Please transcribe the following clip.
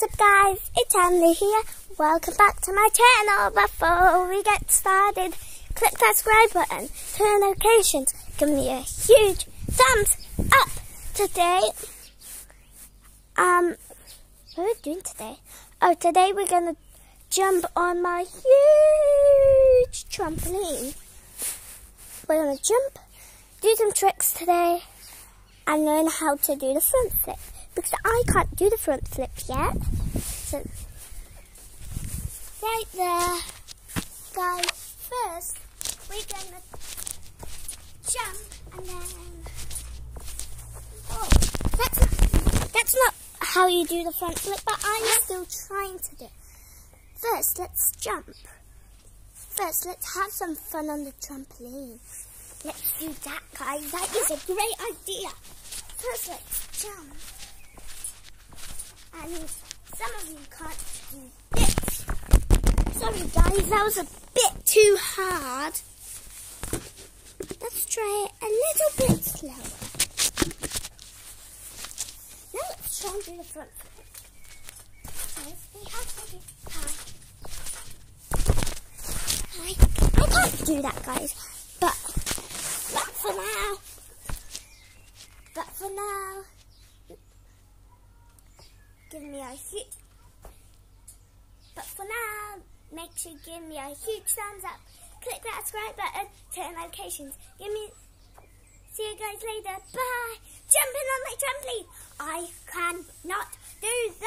What's up guys, it's Emily here. Welcome back to my channel. Before we get started, click that subscribe button, turn notifications, give me a huge thumbs up. Today, um, what are we doing today? Oh, today we're gonna jump on my huge trampoline. We're gonna jump, do some tricks today, and learn how to do the front flip because I can't do the front flip yet. So, right there, guys, first we're gonna jump and then, oh, that's not, that's not how you do the front flip, but I'm still trying to do it. First, let's jump. First, let's have some fun on the trampoline. Let's do that, guys. That is a great idea. First, let's jump. And some of you can't do this. Sorry, guys, that was a bit too hard. Let's try it a little bit slower. Now let's try and do the front flip. Do I, I can't do that, guys. But, but for now, but for now, give me a huge, but for now, make sure you give me a huge thumbs up. Click that subscribe button, turn notifications. Give me, see you guys later. Bye. Jumping on my trampoline. I cannot do.